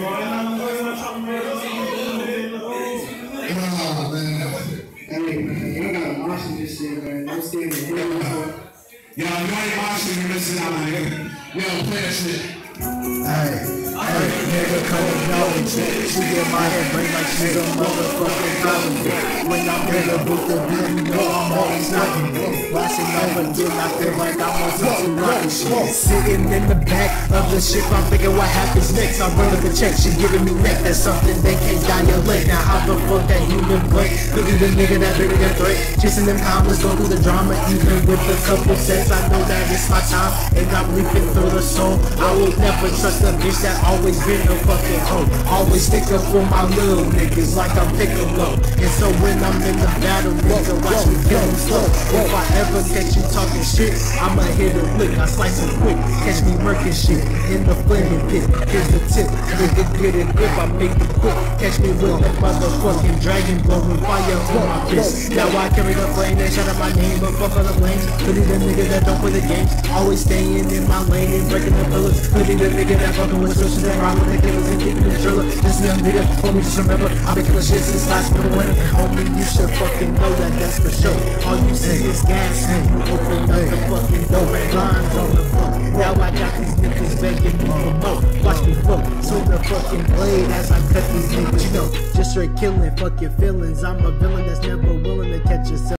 Oh, here. Y'all, ain't watching, you're missing out here. Yo, play that shit. Hey, hey, nigga coming down She get my head brain like she's a motherfucking college When I'm in the booth, the Watching I feel like I'm on Sitting in the back of the ship, I'm thinking what happens next. I'm running the check, she giving me neck. That's something they can't dilate. Now how the fuck that human blank Could be the nigga that bigger than threat? Chasing them commas, go through the drama Even with a couple sets, I know that it's my time And I'm leaping through the soul I will never trust a bitch that always been a fucking hoe. Always stick up for my little niggas like I'm Piccolo. And so when I'm in the battle, nigga, watch catch you talking shit, I'ma hit a lick. I slice it quick. Catch me murking shit in the flaming pit. Here's the tip, nigga, get it if I make it quick. Catch me with that motherfucking dragon blowing fire on my fist. Now I carry the flame and shout out my name, but fuck all the flames. Hood-E the nigga that don't play the games. Always staying in my lane and breaking the pillars. Hood-E the nigga that fucking with switches and rhyme with the killers and. This young nigga, homie, just remember, I've been killing shit since last the winter. Homie, you should fucking know that that's for sure. All you see is gas and you open up the fucking door. Lines on the floor. Now I got these niggas begging me for more. Watch me flow, swing the fucking blade as I cut these niggas. You know, just straight killing fucking feelings. I'm a villain that's never willing to catch yourself.